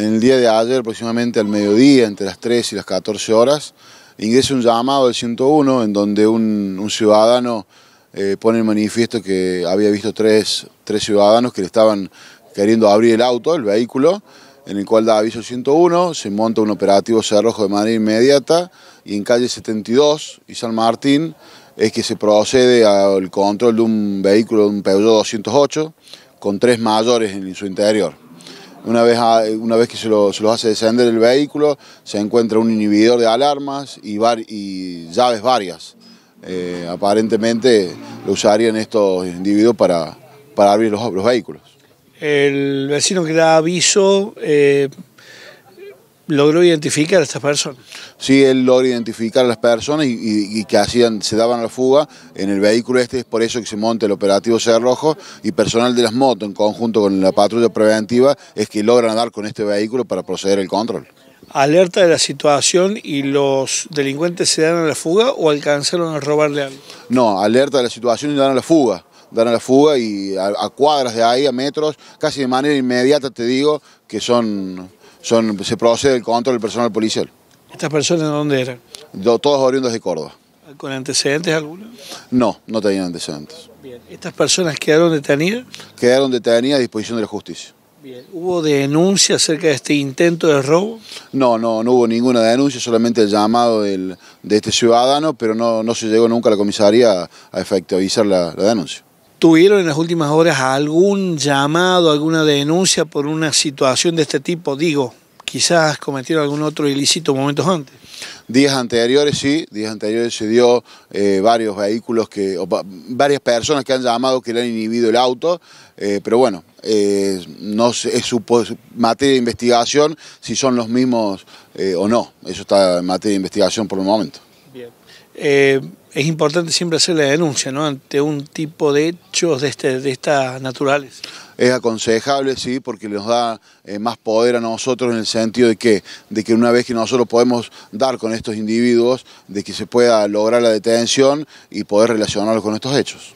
En el día de ayer, aproximadamente al mediodía, entre las 3 y las 14 horas, ingresa un llamado del 101 en donde un, ciudadano eh, pone en manifiesto que había visto tres, ciudadanos que le estaban queriendo abrir el auto, el vehículo, en el cual da aviso el 101, se monta un operativo cerrojo de manera inmediata y en calle 72 y San Martín es que se procede al control de un vehículo, de un Peugeot 208, con tres mayores en su interior. Una vez, una vez que se, lo, los hace descender el vehículo, se encuentra un inhibidor de alarmas y, y llaves varias. Eh, aparentemente lo usarían estos individuos para, para abrir los, vehículos. El vecino que da aviso eh, logró identificar a estas personas. Sí, él logra identificar a las personas y, que hacían, se daban a la fuga en el vehículo este, es por eso que se monta el operativo Rojo y personal de las motos en conjunto con la patrulla preventiva es que logran dar con este vehículo para proceder al control. ¿Alerta de la situación y los delincuentes se dan a la fuga o alcanzaron a robarle algo? No, alerta de la situación y dan a la fuga dan a la fuga y a, cuadras de ahí, a metros, casi de manera inmediata te digo que son son, se procede el control del personal policial. ¿Estas personas de dónde eran? todos oriundos de Córdoba. ¿Con antecedentes algunos? No, no tenían antecedentes. Bien. ¿Estas personas quedaron detenidas? Quedaron detenidas a disposición de la justicia. Bien. ¿Hubo denuncia acerca de este intento de robo? No, no, no hubo ninguna denuncia, solamente el llamado de este ciudadano, pero no, no se llegó nunca a la comisaría a efectivizar la denuncia. ¿Tuvieron en las últimas horas algún llamado, alguna denuncia por una situación de este tipo? Digo, quizás cometieron algún otro ilícito momentos antes. Días anteriores, sí, días anteriores se dio eh, varios vehículos, que, varias personas que han llamado que le han inhibido el auto, eh, pero bueno, eh, no es su materia de investigación si son los mismos o no. Eso está en materia de investigación por el momento. Bien es importante siempre hacer la denuncia ante un tipo de hechos de, este, de estas naturales. Es aconsejable, sí, porque nos da eh, más poder a nosotros en el sentido de que, de que una vez que nosotros podemos dar con estos individuos, de que se pueda lograr la detención y poder relacionarlos con estos hechos.